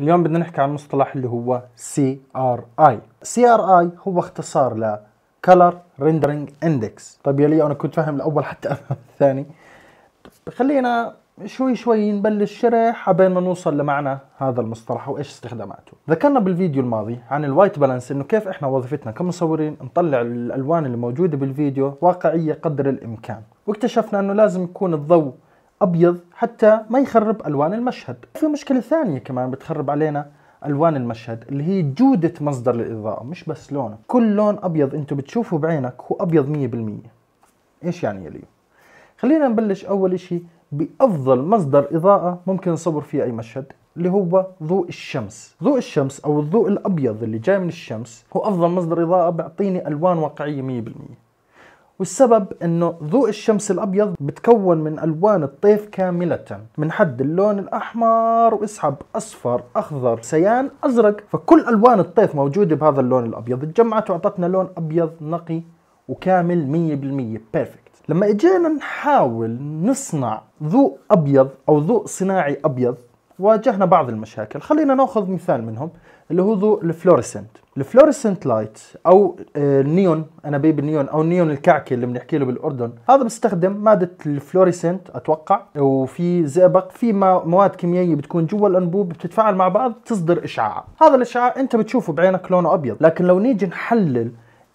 اليوم بدنا نحكي عن مصطلح اللي هو CRI CRI هو اختصار ل Color Rendering Index. طيب يلي أنا كنت فاهم الأول حتى افهم الثاني. خلينا شوي شوي نبلش شرح عبين ما نوصل لمعنى هذا المصطلح وإيش استخداماته. ذكرنا بالفيديو الماضي عن الوايت بالانس إنه كيف إحنا وظيفتنا كمصورين نطلع الألوان اللي موجودة بالفيديو واقعية قدر الإمكان، واكتشفنا إنه لازم يكون الضوء أبيض حتى ما يخرب ألوان المشهد. في مشكلة ثانية كمان بتخرب علينا ألوان المشهد اللي هي جودة مصدر الإضاءة مش بس لونه، كل لون أبيض انت بتشوفه بعينك هو أبيض 100%. إيش يعني يلي؟ خلينا نبلش أول شيء بأفضل مصدر إضاءة ممكن نصور فيه أي مشهد اللي هو ضوء الشمس ضوء الشمس أو الضوء الأبيض اللي جاي من الشمس هو أفضل مصدر إضاءة بيعطيني ألوان واقعية 100% والسبب إنه ضوء الشمس الأبيض بتكون من ألوان الطيف كاملة من حد اللون الأحمر وإسحب أصفر أخضر cyan أزرق. فكل ألوان الطيف موجودة بهذا اللون الأبيض. تجمعت واعطتنا لون أبيض نقي وكامل 100% perfect لما إجينا نحاول نصنع ضوء أبيض أو ضوء صناعي أبيض واجهنا بعض المشاكل. خلينا نأخذ مثال منهم اللي هو ال fluorescent. ال fluorescent light أو النيون انابيب النيون أو النيون الكعكي اللي بنحكي له بالأردن هذا بيستخدم مادة ال fluorescent أتوقع. وفي زئبق في مواد كيميائية بتكون جوا الأنبوب بتتفاعل مع بعض تصدر إشعاع. هذا الإشعاع أنت بتشوفه بعينك لونه أبيض. لكن لو نيجي نحلل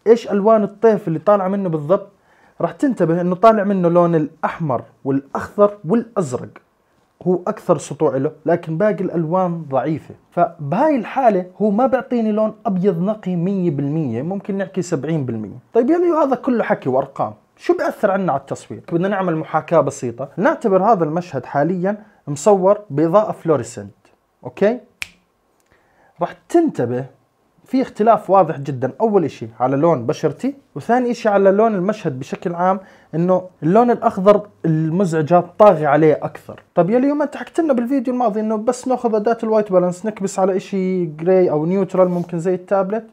إيش ألوان الطيف اللي طالعه منه بالضبط راح تنتبه إنه طالع منه لون الأحمر والأخضر والأزرق. هو أكثر سطوع له لكن باقي الألوان ضعيفة. فبهاي الحالة هو ما بيعطيني لون أبيض نقي 100% ممكن نحكي 70% طيب يلي هذا كله حكي وأرقام شو بيأثر عنا على التصوير؟ بدنا نعمل محاكاة بسيطة. نعتبر هذا المشهد حاليا مصور بإضاءة fluorescent okay؟ راح تنتبه في اختلاف واضح جدا. أول شيء على لون بشرتي وثاني شيء على لون المشهد بشكل عام إنه اللون الأخضر المزعج طاغي عليه أكثر. طب يا اليوم أنت حكيت لنا بالفيديو الماضي إنه بس ناخذ أداة ال white balance نكبس على شيء gray أو neutral ممكن زي التابلت.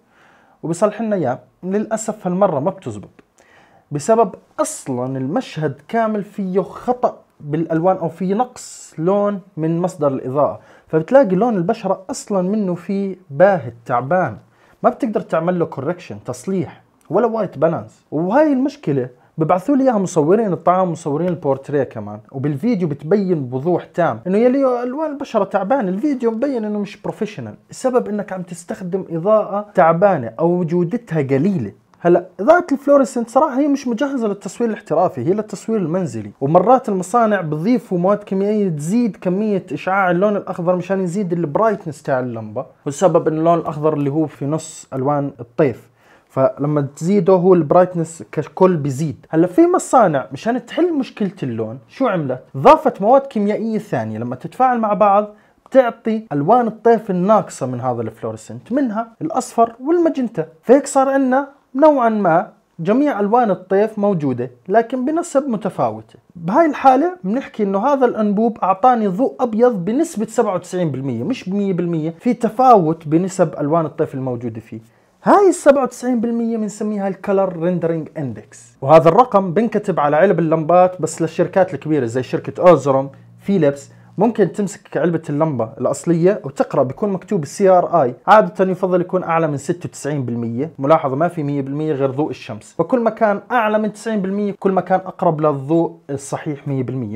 وبصلح لنا اياه للأسف هالمرة ما بتزبط. بسبب أصلا المشهد كامل فيه خطأ بالألوان أو في نقص لون من مصدر الإضاءة. فبتلاقي لون البشرة أصلا منه فيه باهت تعبان. ما بتقدر تعمل له correction تصليح ولا white balance وهاي المشكلة ببعثوا لي إياها مصورين الطعام مصورين البورتريه كمان. وبالفيديو بتبين بوضوح تام إنه يلي الوان البشرة تعبان الفيديو مبين إنه مش professional السبب إنك عم تستخدم إضاءة تعبانة أو جودتها قليلة. هلا اضاءة ال fluorescent صراحة هي مش مجهزة للتصوير الاحترافي هي للتصوير المنزلي. ومرات المصانع بضيفوا مواد كيميائية تزيد كمية إشعاع اللون الأخضر مشان يزيد ال brightness تاع اللمبة والسبب إن اللون الأخضر اللي هو في نص ألوان الطيف. فلما تزيده هو ال brightness ككل بيزيد. هلا في مصانع مشان تحل مشكلة اللون شو عملت؟ ضافت مواد كيميائية ثانية. لما تتفاعل مع بعض بتعطي ألوان الطيف الناقصة من هذا ال fluorescent منها الأصفر والمجنتا فهيك صار عندنا نوعا ما جميع ألوان الطيف موجودة لكن بنسب متفاوتة. بهاي الحالة بنحكي إنه هذا الأنبوب أعطاني ضوء أبيض بنسبة 97% مش 100% في تفاوت بنسب ألوان الطيف الموجودة فيه. هاي ال 97% بنسميها ال color rendering index وهذا الرقم بنكتب على علب اللمبات بس للشركات الكبيرة زي شركة Osram Philips ممكن تمسك علبة اللمبة الأصلية وتقرأ بيكون مكتوب ال CRI عادة يفضل يكون أعلى من 96% ملاحظة ما في 100% غير ضوء الشمس. فكل ما كان أعلى من 90% كل ما كان أقرب للضوء الصحيح 100%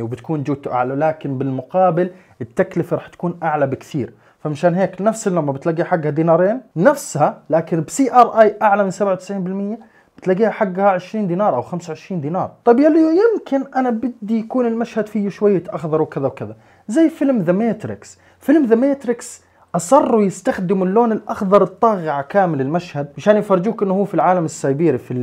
وبتكون جودته أعلى لكن بالمقابل التكلفة رح تكون أعلى بكثير. فمشان هيك نفس اللمبة بتلاقي حقها دينارين نفسها لكن ب CRI أعلى من 97% بتلاقيها حقها 20 دينار أو 25 دينار. طيب يلي يمكن أنا بدي يكون المشهد فيه شوية أخضر وكذا وكذا. زي فيلم The Matrix فيلم The Matrix أصروا يستخدموا اللون الأخضر الطاغي على كامل المشهد مشان يفرجوك إنه هو في العالم السيبيري في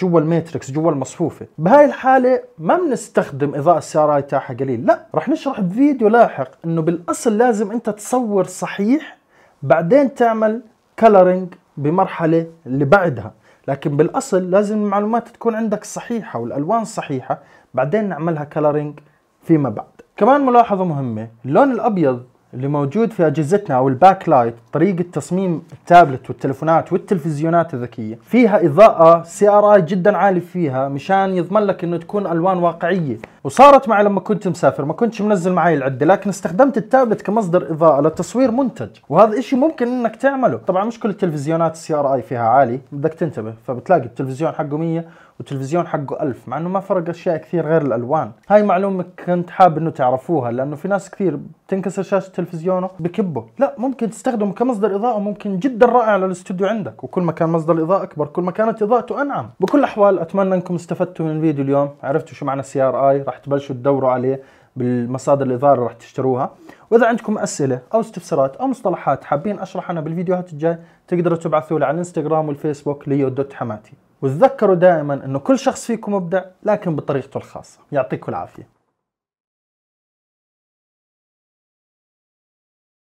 جوا ال Matrix جوا المصفوفة. بهاي الحالة ما بنستخدم إضاءة ال CRI تاعها قليل. لا رح نشرح بفيديو لاحق إنه بالأصل لازم أنت تصور صحيح بعدين تعمل coloring بمرحلة اللي بعدها. لكن بالأصل لازم المعلومات تكون عندك صحيحة والألوان صحيحة بعدين نعملها coloring فيما بعد. كمان ملاحظة مهمة اللون الأبيض اللي موجود في أجهزتنا أو ال backlight طريقة تصميم التابلت والتلفونات والتلفزيونات الذكية فيها إضاءة CRI جدا عالي فيها مشان يضمن لك إنه تكون ألوان واقعية. وصارت معي لما كنت مسافر ما كنتش منزل معي العدة لكن استخدمت التابلت كمصدر إضاءة لتصوير منتج. وهذا إشي ممكن إنك تعمله. طبعا مش كل التلفزيونات ال CRI فيها عالي بدك تنتبه. فبتلاقي التلفزيون حقه 100 والتلفزيون حقه 1000 مع إنه ما فرق أشياء كثير غير الألوان. هاي معلومة كنت حاب إنه تعرفوها لأنه في ناس كثير بتنكسر شاشة تلفزيونه بكبه. لا ممكن تستخدمه كمصدر إضاءة ممكن جدا رائع للاستوديو عندك. وكل ما كان مصدر الاضاءه أكبر كل ما كانت إضاءته أنعم. بكل الأحوال أتمنى إنكم استفدتوا من الفيديو اليوم. عرفتوا شو معنى CRI؟ راح تبلشوا تدوروا عليه بالمصادر اللي راح تشتروها. وإذا عندكم أسئلة أو استفسارات أو مصطلحات حابين اشرح عنها بالفيديوهات الجاي تقدروا تبعثوا لي على الانستغرام والفيسبوك ليو دوت حماتي. وتذكروا دائما إنه كل شخص فيكم مبدع لكن بطريقته الخاصة. يعطيكم العافية.